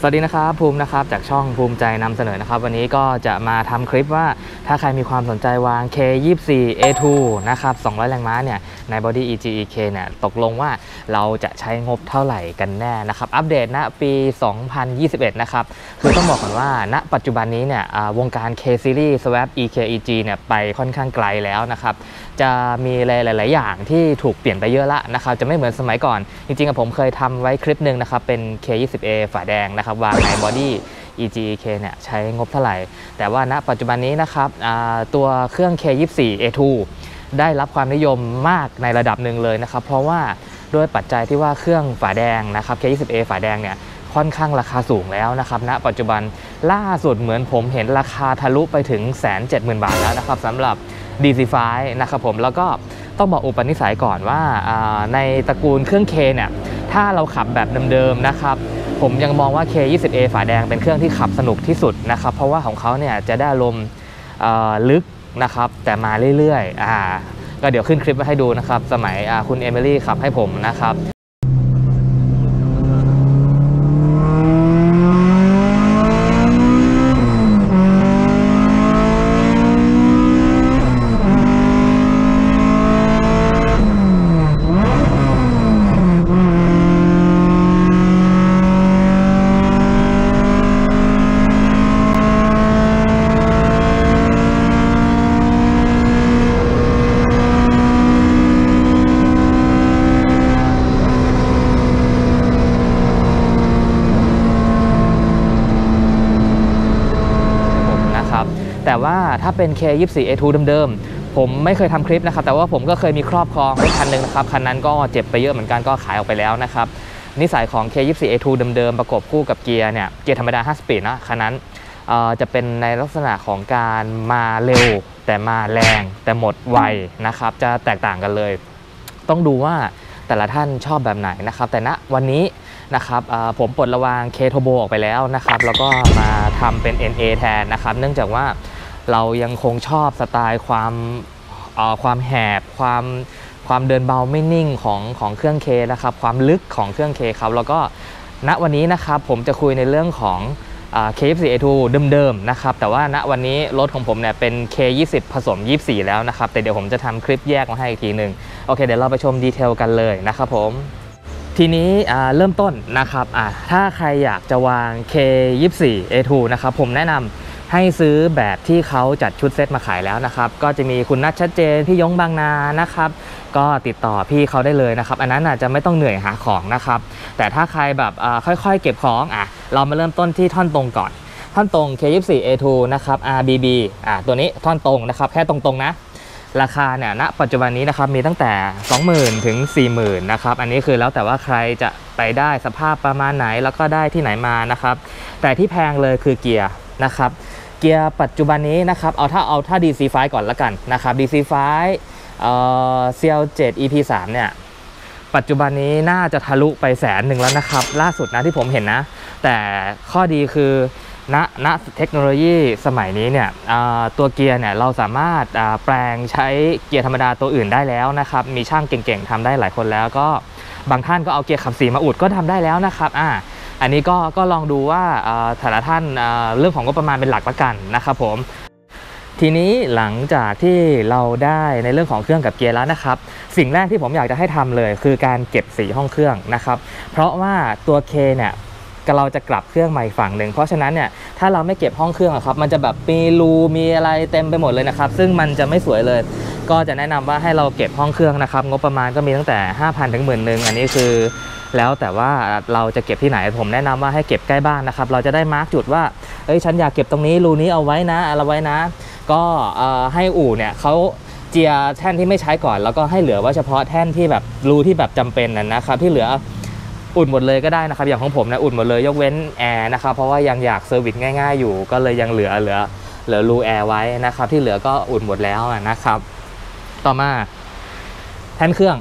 สวัสดีนะครับภูมินะครับจากช่องภูมิใจนำเสนอนะครับ วันนี้ก็จะมาทำคลิปว่าถ้าใครมีความสนใจวาง K24 A2 นะครับ 200 แรงม้าเนี่ยใน Body EGEK เนี่ยตกลงว่าเราจะใช้งบเท่าไหร่กันแน่นะครับ อัปเดตณปี 2021 นะครับ คือต้องบอกก่อนว่าณปัจจุบันนี้เนี่ยวงการ K Series Swap EKEG เนี่ยไปค่อนข้างไกลแล้วนะครับ จะมีหลาย ๆ อย่างที่ถูกเปลี่ยนไปเยอะละนะครับจะไม่เหมือนสมัยก่อน จริงๆอะผมเคยทำไว้คลิปหนึ่งนะครับเป็น K20A ฝาแดงนะครับวางในบอดี้ EGK เนี่ยใช้งบเท่าไหร่ แต่ว่าณปัจจุบันนี้นะครับตัวเครื่อง K24 A2 ได้รับความนิยมมากในระดับหนึ่งเลยนะครับ เพราะว่าด้วยปัจจัยที่ว่าเครื่องฝาแดงนะครับ K20A ฝาแดงเนี่ยค่อนข้างราคาสูงแล้วนะครับณปัจจุบันล่าสุดเหมือนผมเห็นราคาทะลุไปถึงแสนเจ็ดหมื่นบาทแล้วนะครับสำหรับ DC5 นะครับผมแล้วก็ต้องบอกอุปนิสัยก่อนว่าในตระกูลเครื่อง K เนี่ยถ้าเราขับแบบเดิมๆนะครับผมยังมองว่า K20A ฝาแดงเป็นเครื่องที่ขับสนุกที่สุดนะครับเพราะว่าของเขาเนี่ยจะได้อารมลึกนะครับแต่มาเรื่อยๆอ่าก็เดี๋ยวขึ้นคลิปไว้ให้ดูนะครับ สมัยคุณเอมิลี่ขับให้ผมนะครับ ผมนะครับแต่ว่าถ้า เป็น K24 A2 เดิมๆ ผมไม่เคยทำคลิปนะครับ แต่ว่าผมก็เคยมีครอบครองรถคันหนึ่งนะครับ คันนั้นก็เจ็บไปเยอะเหมือนกันก็ขายออกไปแล้วนะครับ นิสัยของ K24 A2 เดิมๆ ประกบคู่กับเกียร์เนี่ย เกียร์ธรรมดา 5 สปีดนะ คันนั้นจะเป็นในลักษณะของการมาเร็ว แต่มาแรงแต่หมดไวนะครับ จะแตกต่างกันเลย ต้องดูว่าแต่ละท่านชอบแบบไหนนะครับ แต่ณวันนี้นะครับผมปลดระวางเคโทโบออกไปแล้วนะครับ แล้วก็มาทำเป็น NA แทนนะครับ เนื่องจากว่า เรายังคงชอบสไตล์ความความแหบความความเดินเบาไม่นิ่งของของเครื่องเคนะครับ ความลึกของเครื่องเคครับ แล้วก็ณวันนี้นะครับผมจะคุยในเรื่องของ K24 A2 เดิมๆนะครับ แต่ว่าณวันนี้รถของผมเนี่ยเป็น K20 ผสม 24 แล้วนะครับ แต่เดี๋ยวผมจะทำคลิปแยกมาให้อีกทีหนึ่งโอเค เดี๋ยวเราไปชมดีเทลกันเลยนะครับผมทีนี้เริ่มต้นนะครับอ่าถ้าใครอยากจะวาง K24 A2 นะครับผมแนะนำ ให้ซื้อแบบที่เขาจัดชุดเซตมาขายแล้วนะครับ ก็จะมีคุณนัทชัดเจนพี่ยงบางนานะครับ ก็ติดต่อพี่เขาได้เลยนะครับ อันนั้นอาจจะไม่ต้องเหนื่อยหาของนะครับ แต่ถ้าใครแบบค่อยๆ เก็บของอะเรามาเริ่มต้นที่ท่อนตรงก่อน ท่อนตรง K24 A2 นะครับ RBB อ่าตัวนี้ท่อนตรงนะครับ แค่ตรงๆนะราคาเนี่ยณปัจจุบันนี้นะครับมีตั้งแต่ 20,000 ถึง 40,000 นะครับ อันนี้คือแล้วแต่ว่าใครจะไปได้สภาพประมาณไหนแล้วก็ได้ที่ไหนมานะครับ แต่ที่แพงเลยคือเกียร์นะครับ เกียร์ปัจจุบันนี้นะครับ เอาถ้าเอาถ้า DC5 ก่อนละกันนะครับ DC5 เอ่อ CL7 EP3 เนี่ยปัจจุบันนี้น่าจะทะลุไปแสนหนึ่งแล้วนะครับ ล่าสุดนะที่ผมเห็นนะ แต่ข้อดีคือณณเทคโนโลยีสมัยนี้เนี่ยตัวเกียร์เนี่ยเราสามารถแปลงใช้เกียร์ธรรมดาตัวอื่นได้แล้วนะครับ มีช่างเก่งๆทำได้หลายคนแล้วก็บางท่านก็เอาเกียร์ขับสีมาอุดก็ทำได้แล้วนะครับอ่า อันนี้ก็ก็ลองดูว่าอ่าแต่ละท่านเรื่องของงบประมาณเป็นหลักละกันนะครับผม ทีนี้หลังจากที่เราได้ในเรื่องของเครื่องกับเกียร์แล้วนะครับ สิ่งแรกที่ผมอยากจะให้ทำเลยคือการเก็บสีห้องเครื่องนะครับ เพราะว่าตัว K เนี่ยเราจะกลับเครื่องใหม่ฝั่งหนึ่ง เพราะฉะนั้นเนี่ยถ้าเราไม่เก็บห้องเครื่องอะครับ มันจะแบบมีรูมีอะไรเต็มไปหมดเลยนะครับ ซึ่งมันจะไม่สวยเลย ก็จะแนะนำว่าให้เราเก็บห้องเครื่องนะครับ งบประมาณก็มีตั้งแต่ 5,000 ถึงหมื่นหนึ่งอันนี้คือ แล้วแต่ว่าเราจะเก็บที่ไหนผมแนะนำว่าให้เก็บใกล้บ้านนะครับ เราจะได้มาร์กจุดว่าเอ้ยฉันอยากเก็บตรงนี้รูนี้เอาไว้นะเอาไว้นะ ก็ให้อู่เนี่ยเขาเจียแท่นที่ไม่ใช้ก่อน แล้วก็ให้เหลือว่าเฉพาะแท่นที่แบบรูที่แบบจำเป็นนะนะครับ ที่เหลืออุดหมดเลยก็ได้นะครับ อย่างของผมนะอุดหมดเลยยกเว้นแอร์นะครับเพราะว่ายังอยาก service ง่ายๆอยู่ ก็เลยยังเหลือเหลือเหลือรูแอร์ไว้นะครับ ที่เหลือก็อุดหมดแล้วนะครับ ต่อมาแท่นเครื่อง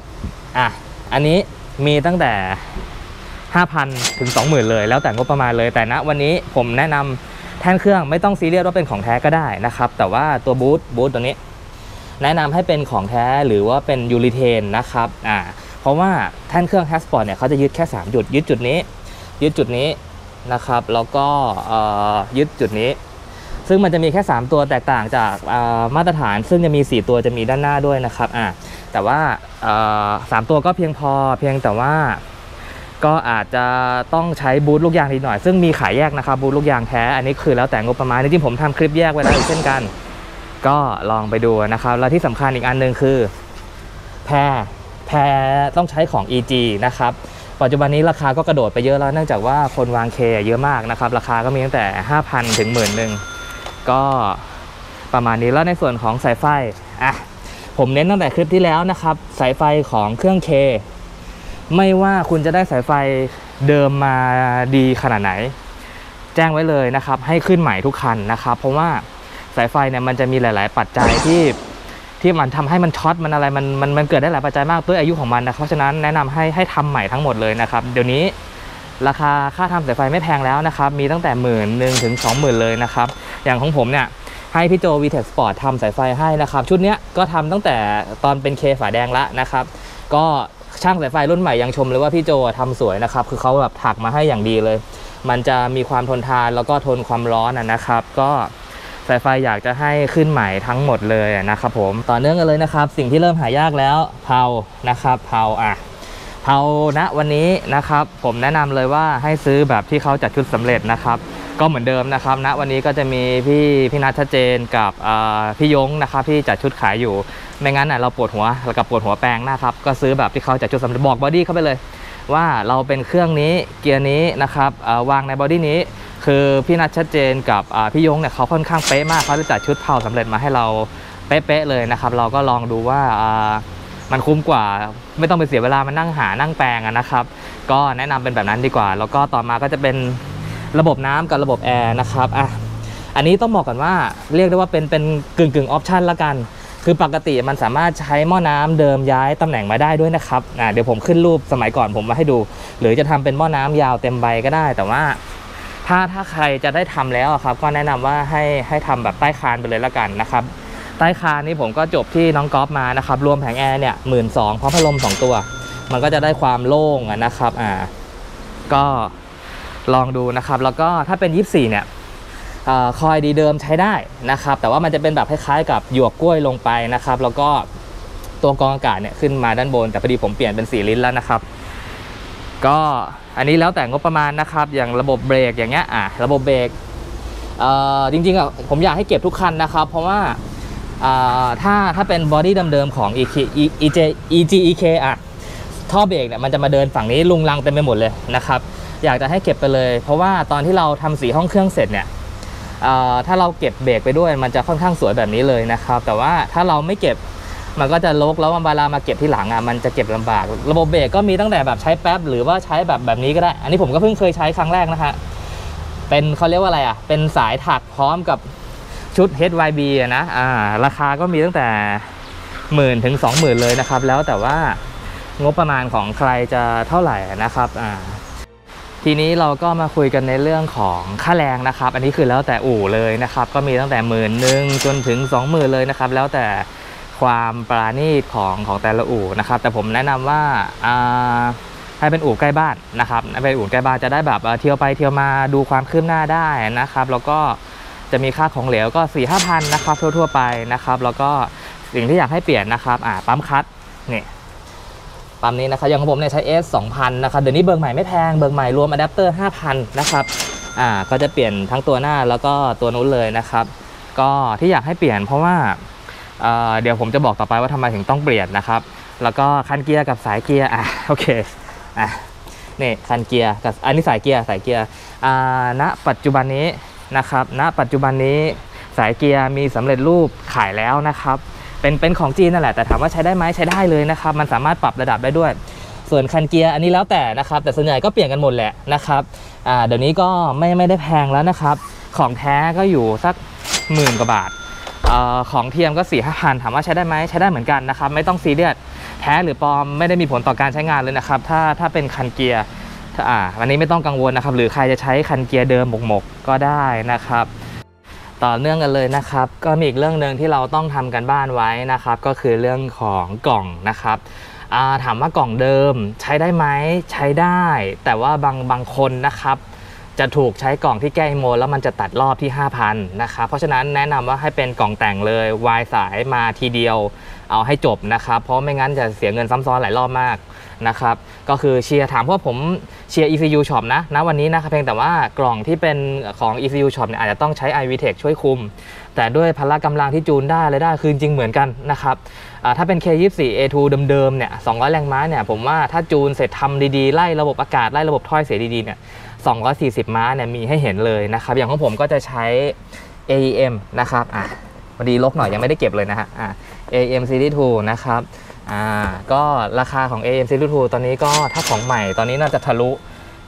อะอันนี้ มีตั้งแต่ 5,000 ถึง 20,000 เลย แล้วแต่งบประมาณเลย แต่ณวันนี้ผมแนะนำแท่นเครื่องไม่ต้องซีเรียสว่าเป็นของแท้ก็ได้นะครับ แต่ว่าตัวบูชบูชตัวนี้ แนะนำให้เป็นของแท้หรือว่าเป็นยูรีเทนนะครับอ่าเพราะว่าแท่นเครื่อง Hasport เนี่ยเขาจะยึดแค่ 3 จุด ยึดจุดนี้ ยึดจุดนี้นะครับ แล้วก็เอ่อยึดจุดนี้ ซึ่งมันจะมีแค่ 3 ตัวแตกต่างจากมาตรฐาน ซึ่งจะมี 4 ตัวจะมีด้านหน้าด้วยนะครับอะ แต่ว่าสามตัวก็เพียงพอเพียงแต่ว่าก็อาจจะต้องใช้บูชลูกยางนิดหน่อย ซึ่งมีขายแยกนะครับบูชลูกยางแท้ อันนี้คือแล้วแต่งบประมาณจริงๆผมทำคลิปแยกไว้แล้วเช่นกัน ก็ลองไปดูนะครับ แล้วที่สำคัญอีกอันหนึ่งคือแพรแพรต้องใช้ของ EG นะครับปัจจุบันนี้ราคาก็กระโดดไปเยอะแล้วเนื่องจากว่าคนวางเคเยอะมากนะครับ ราคาก็มีตั้งแต่ 5,000 ถึงหมื่นหนึ่งก็ประมาณนี้แล้วในส่วนของสายไฟอะ ผมเน้นตั้งแต่คลิปที่แล้วนะครับ สายไฟของเครื่องเคไม่ว่าคุณจะได้สายไฟเดิมมาดีขนาดไหน แจ้งไว้เลยนะครับ ให้ขึ้นใหม่ทุกคันนะครับ เพราะว่าสายไฟเนี่ยมันจะมีหลาย ๆ ปัจจัยที่ที่มันทำให้มันช็อตมันอะไรมันมันมันเกิดได้หลายปัจจัยมากด้วยอายุของมันนะเพราะฉะนั้นแนะนำให้ให้ทำใหม่ทั้งหมดเลยนะครับ เดี๋ยวนี้ราคาค่าทำสายไฟไม่แพงแล้วนะครับ มีตั้งแต่หมื่นหนึ่งถึงสองหมื่นเลยนะครับ อย่างของผมเนี่ย ให้พี่โจ VTEC Sport ทำสายไฟให้นะครับ ชุดนี้ก็ทำตั้งแต่ตอนเป็นเคฝาแดงละนะครับ ก็ช่างสายไฟรุ่นใหม่ยังชมเลยว่าพี่โจทำสวยนะครับ คือเขาแบบถักมาให้อย่างดีเลย มันจะมีความทนทานแล้วก็ทนความร้อนนะครับ ก็สายไฟอยากจะให้ขึ้นใหม่ทั้งหมดเลยนะครับผมต่อเนื่องกันเลยนะครับ สิ่งที่เริ่มหายากแล้วเผานะครับเผาอะเผาณวันนี้นะครับ ผมแนะนำเลยว่าให้ซื้อแบบที่เขาจัดชุดสำเร็จนะครับ ก็เหมือนเดิมนะครับณวันนี้ก็จะมีพี่พี่นัทชัดเจนกับพี่ยงนะครับที่จัดชุดขายอยู่ไม่งั้นเราปวดหัวแล้วกับปวดหัวแปลงนะครับก็ซื้อแบบที่เขาจัดชุดสำเร็จบอกบอดี้เข้าไปเลย ว่าเราเป็นเครื่องนี้เกียร์นี้นะครับวางใน body นี้คือพี่นัทชัดเจนกับพี่ยงเนี่ยเขาค่อนข้างเป๊ะมากเขาจะจัดชุดเพลาสำเร็จมาให้เราเป๊ะๆเลยนะครับ เราก็ลองดูว่ามันคุ้มกว่าไม่ต้องไปเสียเวลามานั่งหานั่งแปลงนะครับ ก็แนะนำเป็นแบบนั้นดีกว่า แล้วก็ต่อมาก็จะเป็น ระบบน้ำกับระบบแอร์นะครับอะอันนี้ต้องบอกก่อนว่าเรียกได้ว่าเป็นเป็นกึ่งกึ่ง option ละกัน คือปกติมันสามารถใช้หม้อน้ำเดิมย้ายตำแหน่งมาได้ด้วยนะครับอ่าเดี๋ยวผมขึ้นรูปสมัยก่อนผมมาให้ดู หรือจะทำเป็นหม้อน้ำยาวเต็มใบก็ได้ แต่ว่าถ้าถ้าใครจะได้ทำแล้วครับ ก็แนะนำว่าให้ให้ทำแบบใต้คานไปเลยละกันนะครับใต้คานนี่ผมก็จบที่น้องก๊อฟมานะครับรวมแผงแอร์เนี่ยหมื่นสองเพร้อมพัดลมสองตัว มันก็จะได้ความโล่งนะครับอ่าก็ ลองดูนะครับ แล้วก็ถ้าเป็น 24 เนี่ยคอยดีเดิมใช้ได้นะครับ แต่ว่ามันจะเป็นแบบคล้ายๆกับหยวกกล้วยลงไปนะครับ แล้วก็ตัวกรองอากาศเนี่ยขึ้นมาด้านบน แต่พอดีผมเปลี่ยนเป็นสีลิ้นแล้วนะครับ ก็อันนี้แล้วแต่งบประมาณนะครับ อย่างระบบเบรกอย่างเงี้ยอะระบบเบรกจริงๆอะผมอยากให้เก็บทุกคันนะครับ เพราะว่าอ่าถ้าถ้าเป็นบอดี้เดิมๆของ EK EJ EGEK อะท่อเบรกเนี่ยมันจะมาเดินฝั่งนี้ลุงลังเต็มไปหมดเลยนะครับ อยากจะให้เก็บไปเลย เพราะว่าตอนที่เราทำสีห้องเครื่องเสร็จเนี่ยถ้าเราเก็บเบรกไปด้วยมันจะค่อนข้างสวยแบบนี้เลยนะครับ แต่ว่าถ้าเราไม่เก็บมันก็จะลกแล้วเวลามาเก็บที่หลังอะมันจะเก็บลำบาก ระบบเบรกก็มีตั้งแต่แบบใช้แป๊บหรือว่าใช้แบบแบบนี้ก็ได้ อันนี้ผมก็เพิ่งเคยใช้ครั้งแรกนะฮะเป็นเขาเรียกว่าอะไรอะ เป็นสายถักพร้อมกับชุด HYB อะนะอ่าราคาก็มีตั้งแต่หมื่นถึงสองหมื่นเลยนะครับ แล้วแต่ว่างบประมาณของใครจะเท่าไหร่นะครับอ่า ทีนี้เราก็มาคุยกันในเรื่องของค่าแรงนะครับ อันนี้คือแล้วแต่อู่เลยนะครับ ก็มีตั้งแต่หมื่นหนึ่งจนถึงสองหมื่นเลยนะครับ แล้วแต่ความปราณีตของของแต่ละอู่นะครับ แต่ผมแนะนำว่าอ่าให้เป็นอู่ใกล้บ้านนะครับเป็นอู่ใกล้บ้านจะได้แบบเที่ยวไปเที่ยวมาดูความคืบหน้าได้นะครับ แล้วก็จะมีค่าของเหลวก็4ี่ห้าพันนะครับทั่วๆไปนะครับ แล้วก็สิ่งที่อยากให้เปลี่ยนนะครับอ่าปั๊มคัตนี่ ปั๊มนี้นะครับอย่างของผมเนี่ยใช้ S 2000นะครับเดี๋ยวนี้เบิกใหม่ไม่แพงเบิกใหม่รวมอะแดปเตอร์5,000นะครับอ่าก็จะเปลี่ยนทั้งตัวหน้าแล้วก็ตัวนู้นเลยนะครับ ก็ที่อยากให้เปลี่ยนเพราะว่าเดี๋ยวผมจะบอกต่อไปว่าทำไมถึงต้องเปลี่ยนนะครับ แล้วก็คันเกียร์กับสายเกียร์อะโอเคอะนี่คันเกียร์กับอันนี้สายเกียร์สายเกียร์อ่าณปัจจุบันนี้นะครับ ณปัจจุบันนี้สายเกียร์มีสำเร็จรูปขายแล้วนะครับ เป็นเป็นของจีนนั่นแหละแต่ถามว่าใช้ได้ไหมใช้ได้เลยนะครับ มันสามารถปรับระดับได้ด้วย ส่วนคันเกียร์อันนี้แล้วแต่นะครับ แต่ส่วนใหญ่ก็เปลี่ยนกันหมดแหละนะครับอ่าเดี๋ยวนี้ก็ไม่ไม่ได้แพงแล้วนะครับ ของแท้ก็อยู่สักหมื่นกว่าบาทออของเทียมก็4ี่ห้าพันถามว่าใช้ได้ไหมใช้ได้เหมือนกันนะครับ ไม่ต้องซีเรียสแท้หรือปลอมไม่ได้มีผลต่อการใช้งานเลยนะครับ ถ้าถ้าเป็นคันเกียร์อ่าวันนี้ไม่ต้องกังวลนะครับ หรือใครจะใช้คันเกียร์เดิมหมกๆก็ได้นะครับ ต่อเนื่องกันเลยนะครับ ก็มีอีกเรื่องหนึ่งที่เราต้องทำกันบ้านไว้นะครับ ก็คือเรื่องของกล่องนะครับาถามว่ากล่องเดิมใช้ได้ไหมใช้ได้ แต่ว่าบางบางคนนะครับ จะถูกใช้กล่องที่แก้อิโมแล้วมันจะตัดรอบที่ 5,000นะครับเพราะฉะนั้นแนะนำว่าให้เป็นกล่องแต่งเลยวายสายมาทีเดียว เอาให้จบนะครับ เพราะไม่งั้นจะเสียเงินซ้ำซ้อนหลายรอบมากนะครับ ก็คือเชียร์ถามเพราะผมเชียร์ ECU Shop นะณวันนี้นะครับเพียงแต่ว่ากล่องที่เป็นของ ECU Shop เนี่ยอาจจะต้องใช้ iVTech ช่วยคุม แต่ด้วยพละกำลังที่จูนได้เลยได้คือจริงเหมือนกันนะครับถ้าเป็น K24 A2 เดิมๆเนี่ย200 แรงม้าเนี่ยผมว่าถ้าจูนเสร็จทำดีๆ ไล่ระบบอากาศไล่ระบบถ้อยเสียดีๆเนี่ย240 ม้าเนี่ยมีให้เห็นเลยนะครับ อย่างของผมก็จะใช้ AEM นะครับอะพอดีลกหน่อยยังไม่ได้เก็บเลยนะฮะอะ AM Series 2นะครับอ่าก็ราคาของ AM Series 2ตอนนี้ก็ถ้าของใหม่ตอนนี้น่าจะทะลุ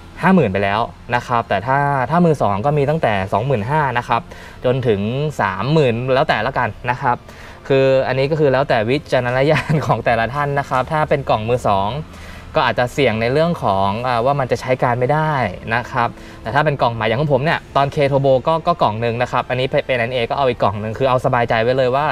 50,000 ไปแล้วนะครับแต่ถ้าถ้ามือ 2 ก็มีตั้งแต่ 25,000นะครับจนถึง 30,000 แล้วแต่ละกันนะครับ คืออันนี้ก็คือแล้วแต่วิจารณญาณของแต่ละท่านนะครับ ถ้าเป็นกล่องมือ 2 ก็อาจจะเสี่ยงในเรื่องของอว่ามันจะใช้การไม่ได้นะครับแต่ถ้าเป็นกล่องใหม่อย่างของผมเนี่ยตอนเคโทโบก็ก็กล่องหนึ่งนะครับ อันนี้เป็น NA ก็เอาอีกกล่องหนึ่งคือเอาสบายใจไว้เลยว่า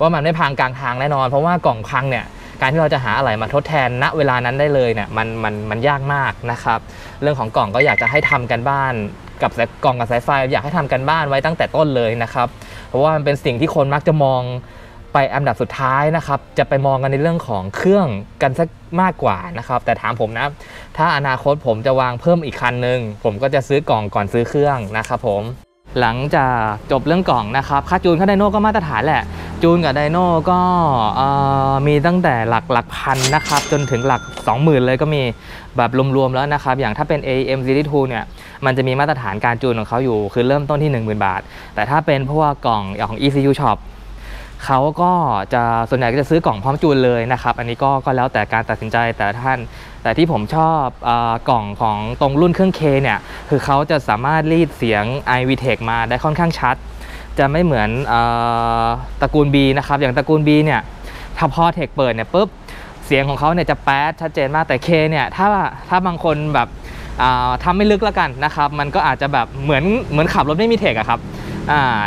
ว่ามันไม่พังกลางทางแน่นอน เพราะว่ากล่องพังเนี่ยการที่เราจะหาอะไรมาทดแทนณเวลานั้นได้เลยเนี่ยมันมันมันยากมากนะครับเรื่องของกล่องก็อยากจะให้ทำกันบ้านกับสายกล่องกับสายไฟอยากให้ทำกันบ้านไว้ตั้งแต่ต้นเลยนะครับเพราะว่ามันเป็นสิ่งที่คนมักจะมองไปอันดับสุดท้ายนะครับจะไปมองกันในเรื่องของเครื่องกันสักมากกว่านะครับแต่ถามผมนะ ถ้าอนาคตผมจะวางเพิ่มอีกคันหนึ่งผมก็จะซื้อกล่องก่อนซื้อเครื่องนะครับผมหลังจากจบเรื่องกล่องนะครับค่าจูนค่าไดโน่ก็มาตรฐานแหละ จูนกับไดโน่ก็มีตั้งแต่หลักหลักพันนะครับ จนถึงหลัก 20,000 เลยก็มีแบบรวมๆแล้วนะครับ อย่างถ้าเป็น AM Series 2เนี่ย มันจะมีมาตรฐานการจูนของเขาอยู่ คือเริ่มต้นที่ 10,000 บาท แต่ถ้าเป็นพวกกล่องของ ECU Shop เขาก็จะส่วนใหญ่ก็จะซื้อกล่องพร้อมจูนเลยนะครับ อันนี้ก็ก็แล้วแต่การตัดสินใจแต่ท่าน แต่ที่ผมชอบออกล่องของตรงรุ่นเครื่อง K เนี่ย คือเขาจะสามารถรีดเสียง iVTech มาได้ค่อนข้างชัด จะไม่เหมือนออตระกูล B นะครับอย่างตระกูล B เนี่ยถ้าพอเทคเปิดเนี่ยปุ๊บเสียงของเขาเนี่ยจะแป๊ดชัดเจนมากแต่ K เนี่ยถ้าถ้าบางคนแบบทำทำไม่ลึกแล้วกันนะครับมันก็อาจจะแบบเหมือนเหมือนขับรถไม่มีเทคอะครับ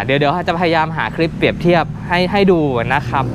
เดี๋ยวเดี๋ยวจะพยายามหาคลิปเปรียบเทียบให้ให้ดูนะครับ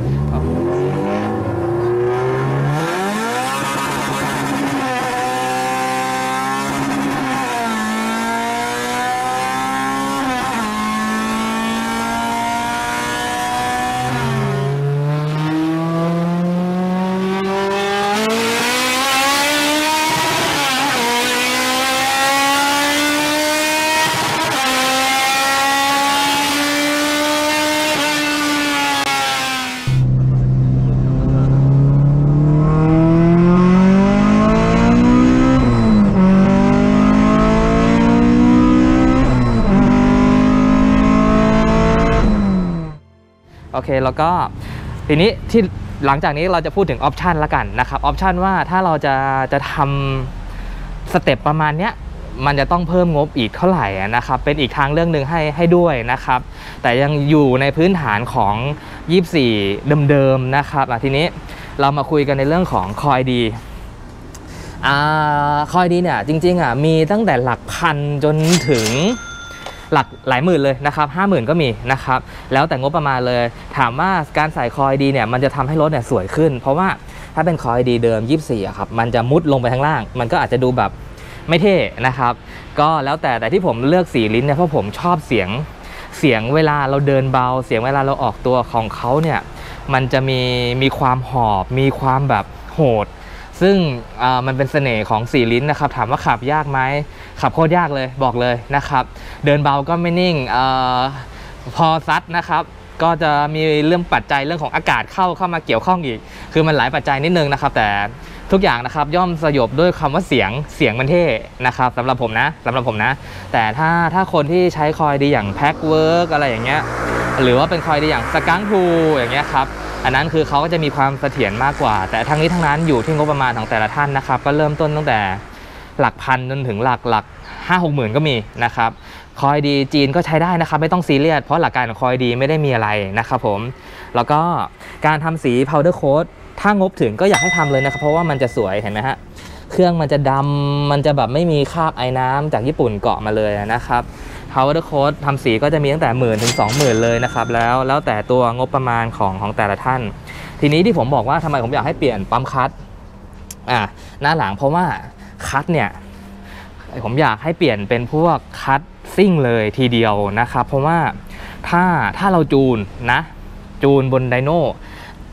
เคแล้วก็ทีนี้ที่หลังจากนี้เราจะพูดถึง option ละกันนะครับ option ว่าถ้าเราจะจะทำ step ประมาณเนี้ยมันจะต้องเพิ่มงบอีกเท่าไหร่นะครับ เป็นอีกทางเลือกหนึ่งให้ให้ด้วยนะครับ แต่ยังอยู่ในพื้นฐานของ 24 เดิมๆนะครับทีนี้เรามาคุยกันในเรื่องของคอไอดีคอไอดีเนี่ยจริงๆอะมีตั้งแต่หลักพันจนถึง หลักหลายหมื่นเลยนะครับห้าหมื่นก็มีนะครับแล้วแต่งบประมาณเลย ถามว่าการใส่คอยดีเนี่ยมันจะทำให้รถเนี่ยสวยขึ้น เพราะว่าถ้าเป็นคอยดีเดิม 24อะครับมันจะมุดลงไปข้างล่าง มันก็อาจจะดูแบบไม่เท่นะครับ ก็แล้วแต่แต่ที่ผมเลือกสีลิ้นเนี่ยเพราะผมชอบเสียงเสียงเวลาเราเดินเบา เสียงเวลาเราออกตัวของเขาเนี่ยมันจะมีมีความหอบ มีความแบบโหด ซึ่งมันเป็นเสน่ห์ของสี่ลิ้นนะครับ ถามว่าขับยากไหมขับโคตรยากเลยบอกเลยนะครับ เดินเบาก็ไม่นิ่งอพอซัดนะครับ ก็จะมีเรื่องปัจจัยเรื่องของอากาศเข้าเข้ามาเกี่ยวข้องอีก คือมันหลายปัจจัยนิดนึงนะครับ แต่ทุกอย่างนะครับย่อมสยบด้วยคำว่าเสียงเสียงมันเท่นะครับสำหรับผมนะสำหรับผมนะ แต่ถ้าถ้าคนที่ใช้คอไอดีอย่างแพ็คเวิร์กอะไรอย่างเงี้ยหรือว่าเป็นคอไอดีอย่าง Skunk2อย่างเงี้ยครับ อันนั้นคือเขาก็จะมีความเสถียรมากกว่า แต่ทั้งนี้ทั้งนั้นอยู่ที่งบประมาณของแต่ละท่านนะครับ ก็เริ่มต้นตั้งแต่หลักพันจนถึงหลักหลักห้าหกหมื่นก็มีนะครับคอยดีจีนก็ใช้ได้นะครับ ไม่ต้องซีเรียสเพราะหลักการของคอยดีไม่ได้มีอะไรนะครับผม แล้วก็การทำสี powder coat ถ้างบถึงก็อยากให้ทำเลยนะครับ เพราะว่ามันจะสวยเห็นไหมฮะ เครื่องมันจะดำมันจะแบบไม่มีคราบไอ้น้ำจากญี่ปุ่นเกาะมาเลยนะครับ powder coat ทำสีก็จะมีตั้งแต่หมื่นถึงสองหมื่นเลยนะครับแล้วแล้วแต่ตัวงบประมาณของของแต่ละท่าน ทีนี้ที่ผมบอกว่าทำไมผมอยากให้เปลี่ยนปั๊มคัตอ่าหน้าหลังเพราะว่าคลัตช์เนี่ยผมอยากให้เปลี่ยนเป็นพวกคลัตช์ซิ่งเลยทีเดียวนะครับ เพราะว่าถ้าถ้าเราจูนนะ จูนบน dyno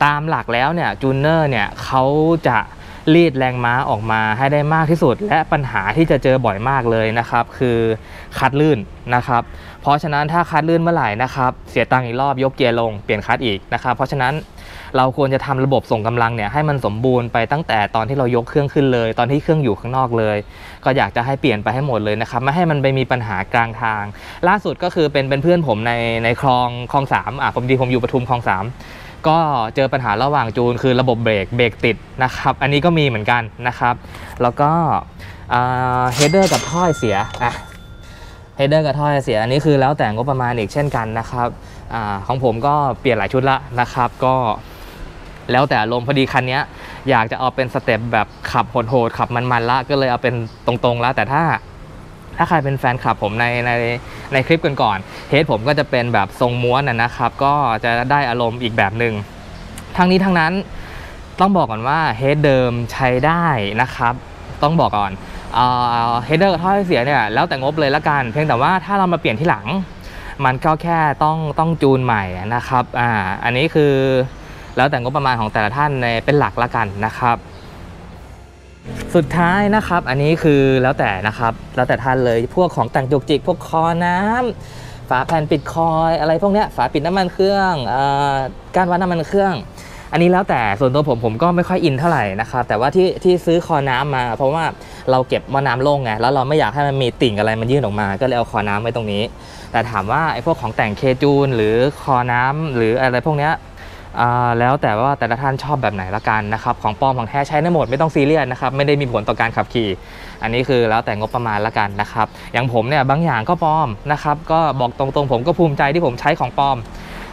ตามหลักแล้วเนี่ย tuner เนี่ยเขาจะ รีดแรงม้าออกมาให้ได้มากที่สุด และปัญหาที่จะเจอบ่อยมากเลยนะครับ คือคลัตช์ลื่นนะครับ เพราะฉะนั้นถ้าคลัตช์ลื่นเมื่อไหร่นะครับ เสียตังค์อีกรอบยกเกียร์ลงเปลี่ยนคลัตช์อีกนะครับ เพราะฉะนั้นเราควรจะทำระบบส่งกำลังเนี่ยให้มันสมบูรณ์ไปตั้งแต่ตอนที่เรายกเครื่องขึ้นเลย ตอนที่เครื่องอยู่ข้างนอกเลย ก็อยากจะให้เปลี่ยนไปให้หมดเลยนะครับไม่ให้มันไปมีปัญหากลางทาง ล่าสุดก็คือเป็นเป็นเพื่อนผมในในคลองคลองสามอะพอดีผมอยู่ปทุมคลองสาม ก็เจอปัญหาระหว่างจูนคือระบบเบรกเบรกติดนะครับ อันนี้ก็มีเหมือนกันนะครับ แล้วก็ header กับท่อเสียอะ header กับท่อเสียอันนี้คือแล้วแต่งบประมาณอีกเช่นกันนะครับอของผมก็เปลี่ยนหลายชุดละนะครับ ก็แล้วแต่อารมณ์พอดีคันนี้อยากจะเอาเป็น step แบบขับโหดๆขับมันๆละก็เลยเอาเป็นตรงๆแล้วแต่ถ้า ถ้าใครเป็นแฟนคลับผมในในในคลิปกันก่อน head ผมก็จะเป็นแบบทรงม้วนนะครับ ก็จะได้อารมณ์อีกแบบหนึ่งทั้งนี้ทั้งนั้นต้องบอกก่อนว่า head เดิมใช้ได้นะครับ ต้องบอกก่อน header กับท่อเสียเนี่ยแล้วแต่งบเลยละกัน เพียงแต่ว่าถ้าเรามาเปลี่ยนทีหลัง มันก็แค่ต้องต้องจูนใหม่นะครับอ่าอันนี้คือแล้วแต่งบประมาณของแต่ละท่านในเป็นหลักละกันนะครับ สุดท้ายนะครับ อันนี้คือแล้วแต่นะครับ แล้วแต่ท่านเลยพวกของแต่งจุกจิก พวกคอน้ำฝาแผ่นปิดคอยอะไรพวกเนี้ยฝาปิดน้ำมันเครื่องอการวัดน้ำมันเครื่อง อันนี้แล้วแต่ส่วนตัวผมผมก็ไม่ค่อยอินเท่าไหร่นะครับแต่ว่าที่ที่ซื้อคอน้ำมา เพราะว่าเราเก็บว่าน้ำโล่งไงแล้วเราไม่อยากให้มันมีติ่งอะไรมันยื่นออกมา ก็เลยเอาคอน้ำไว้ตรงนี้ แต่ถามว่าไอ้พวกของแต่งเคจูนหรือคอน้ำหรืออะไรพวกเนี้ย แล้วแต่ว่าแต่ละท่านชอบแบบไหนละกันนะครับของปลอมของแท้ใช้ได้หมดไม่ต้องซีเรียสนะครับไม่ได้มีผลต่อการขับขี่ อันนี้คือแล้วแต่งบประมาณละกันนะครับอย่างผมเนี่ยบางอย่างก็ปลอมนะครับก็บอกตรงๆ ผมก็ภูมิใจที่ผมใช้ของปลอม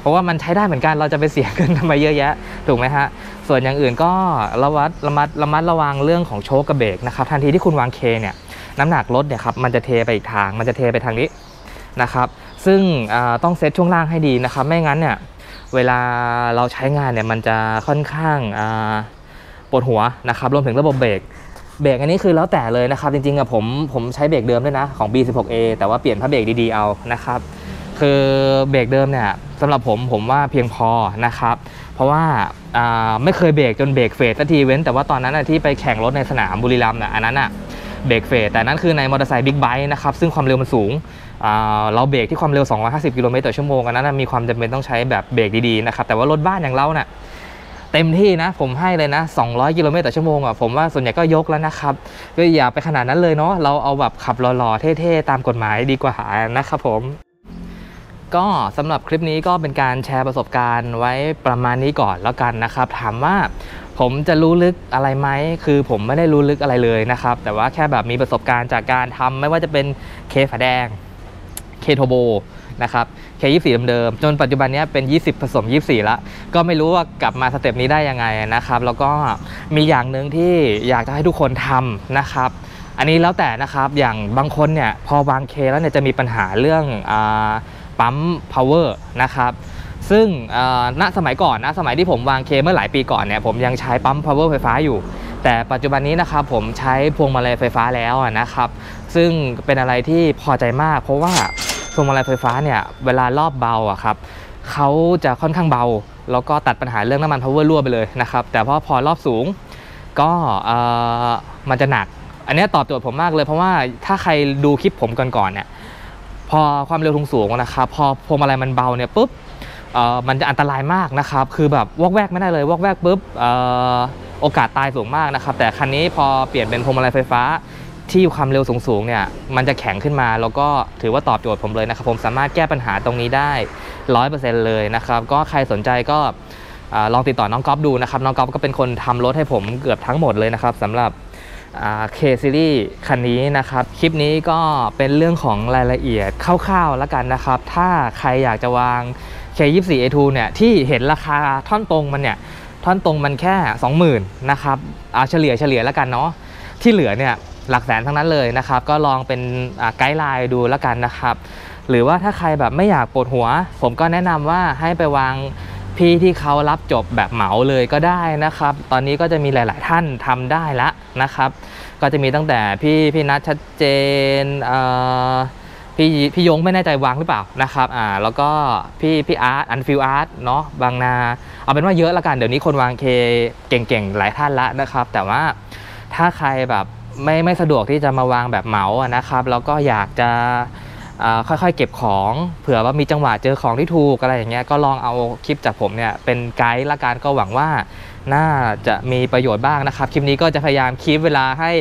เพราะว่ามันใช้ได้เหมือนกันเราจะไปเสียเงินทำไมเยอะแยะ ถูกไหมฮะ ส่วนอย่างอื่นก็ระวัดระมัดระมัดระวังเรื่องของโชคกระเบรกนะครับ ทันทีที่คุณวางเคเนี่ยน้ำหนักรถเนี่ยครับมันจะเทไปอีกทาง มันจะเทไปทางนี้นะครับ ซึ่งต้องเซตช่วงล่างให้ดีนะครับ ไม่งั้นเนี่ย เวลาเราใช้งานเนี่ยมันจะค่อนข้างปวดหัวนะครับรวมถึงระบบเบรกเบรกอันนี้คือแล้วแต่เลยนะครับ จริงๆอะผมผมใช้เบรกเดิมด้วยนะของ B16A แต่ว่าเปลี่ยนผ้าเบรกดีๆเอานะครับ คือเบรกเดิมเนี่ยสำหรับผมผมว่าเพียงพอนะครับ เพราะว่าไม่เคยเบรกจนเบรกเฟสสักทีเว้น แต่ว่าตอนนั้นที่ไปแข่งรถในสนามบุรีรัมย์นะอันนั้นอะเบรกเฟสแต่นั้นคือในมอเตอร์ไซค์บิ๊กไบค์นะครับซึ่งความเร็วมันสูง เราเบรกที่ความเร็ว 250 กิโลเมตรต่อชั่วโมงกันนั้นมีความจำเป็นต้องใช้แบบเบรกดีๆนะครับแต่ว่ารถบ้านอย่างเราเนะ่ยเต็มที่นะผมให้เลยนะ 200 กิโลเมตรต่อชั่วโมงอะผมว่าส่วนใหญ่ก็ยกแล้วนะครับก็อย่าไปขนาดนั้นเลยเนาะเราเอาแบบขับหล่อๆเท่ๆตามกฎหมายดีกว่านะครับผมก็สำหรับคลิปนี้ก็เป็นการแชร์ประสบการณ์ไว้ประมาณนี้ก่อนแล้วกันนะครับ ถามว่าผมจะรู้ลึกอะไรไหมคือผมไม่ได้รู้ลึกอะไรเลยนะครับ แต่ว่าแค่แบบมีประสบการณ์จากการทำไม่ว่าจะเป็น K ฝาแดง K เทอร์โบนะครับ K ยี่สี่เดิมๆจนปัจจุบันนี้เป็น 20 ผสม 24แล้วก็ไม่รู้ว่ากลับมา step นี้ได้ยังไงนะครับ แล้วก็มีอย่างหนึ่งที่อยากจะให้ทุกคนทำนะครับ อันนี้แล้วแต่นะครับอย่างบางคนเนี่ยพอวาง K แล้วเนี่ยจะมีปัญหาเรื่องอปั๊ม powerนะครับซึ่งณสมัยก่อนนะสมัยที่ผมวาง K เมื่อหลายปีก่อนเนี่ยผมยังใช้ปั๊ม power ไฟฟ้าอยู่ แต่ปัจจุบันนี้นะครับผมใช้พวงมาลัยไฟฟ้าแล้วนะครับ ซึ่งเป็นอะไรที่พอใจมาก เพราะว่า พวงมาลัยไฟฟ้าเนี่ยเวลารอบเบาอะครับเขาจะค่อนข้างเบา แล้วก็ตัดปัญหาเรื่องน้ำมัน power รั่วไปเลยนะครับแต่พอพอรอบสูงก็มันจะหนัก อันนี้ตอบโจทย์ผมมากเลยเพราะว่าถ้าใครดูคลิปผมก่อนๆเนี่ยพอความเร็วสูงนะครับพอพวงมาลัยมันเบาเนี่ยปุ๊บมันจะอันตรายมากนะครับ คือแบบวอกแวกไม่ได้เลยวอกแวกปุ๊บโอกาสตายสูงมากนะครับ แต่คันนี้พอเปลี่ยนเป็นพวงมาลัยไฟฟ้า ที่ความเร็วสูงๆเนี่ยมันจะแข็งขึ้นมา แล้วก็ถือว่าตอบโจทย์ผมเลยนะครับ ผมสามารถแก้ปัญหาตรงนี้ได้ร้อยเปอร์เซ็นต์เลยนะครับ ก็ใครสนใจก็ลองติดต่อน้องก๊อฟดูนะครับ น้องก๊อฟก็เป็นคนทำรถให้ผมเกือบทั้งหมดเลยนะครับสำหรับเคซีรีส์คันนี้นะครับ คลิปนี้ก็เป็นเรื่องของรายละเอียดคร่าวๆแล้วกันนะครับ ถ้าใครอยากจะวาง K24A2 เนี่ยที่เห็นราคาท่อนตรงมันเนี่ยท่อนตรงมันแค่ 20,000นะครับเอาเฉลี่ยเฉลี่ยแล้วกันเนาะที่เหลือเนี่ย หลักแสนทั้งนั้นเลยนะครับ ก็ลองเป็นไกด์ไลน์ดูแล้วกันนะครับ หรือว่าถ้าใครแบบไม่อยากปวดหัว ผมก็แนะนำว่าให้ไปวางพี่ที่เขารับจบแบบเหมาเลยก็ได้นะครับ ตอนนี้ก็จะมีหลาย ๆ ท่านทำได้ละนะครับ ก็จะมีตั้งแต่พี่พี่นัทชัดเจนเพี่พี่ยงไม่แน่ใจวางหรือเปล่านะครับอ่าแล้วก็พี่พี่อาร์ตอันฟิลอาร์ตเนาะบางนา เอาเป็นว่าเยอะละกัน เดี๋ยวนี้คนวาง K เก่งๆ หลายท่านละนะครับ แต่ว่าถ้าใครแบบ ไม่ไม่สะดวกที่จะมาวางแบบเหมาอะนะครับแล้วก็อยากจะค่อยๆ เก็บของเผื่อว่ามีจังหวะเจอของที่ถูกอะไรอย่างเงี้ยก็ลองเอาคลิปจากผมเนี่ยเป็นไกด์ละกันก็หวังว่าน่าจะมีประโยชน์บ้างนะครับ คลิปนี้ก็จะพยายามคีปเวลาให้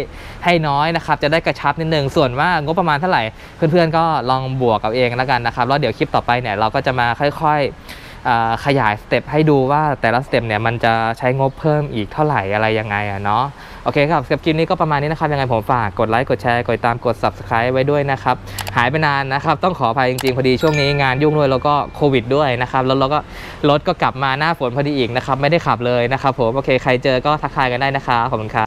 ให้น้อยนะครับ จะได้กระชับนิดนึงส่วนว่างบประมาณเท่าไหร่เพื่อนๆ ก็ลองบวกเอาเองล้วกันนะครับแล้วเดี๋ยวคลิปต่อไปเนี่ยเราก็จะมาค่อยๆขยายสเต็ปให้ดูว่าแต่ละสเต็ปเนี่ยมันจะใช้งบเพิ่มอีกเท่าไหร่อะไรยังไงอะเนาะ โอเคครับสำหรับคลิปนี้ก็ประมาณนี้นะครับยังไงผมฝากกดไลค์กดแชร์กดติดตามกด subscribe ไว้ด้วยนะครับหายไปนานนะครับต้องขออภัยจริงๆ พอดีช่วงนี้งานยุ่งด้วยแล้วก็โควิดด้วยนะครับแล้วเราก็รถก็กลับมาหน้าฝนพอดีอีกนะครับไม่ได้ขับเลยนะครับผมโอเคใครเจอก็ทักทายกันได้นะครับขอบคุณครับ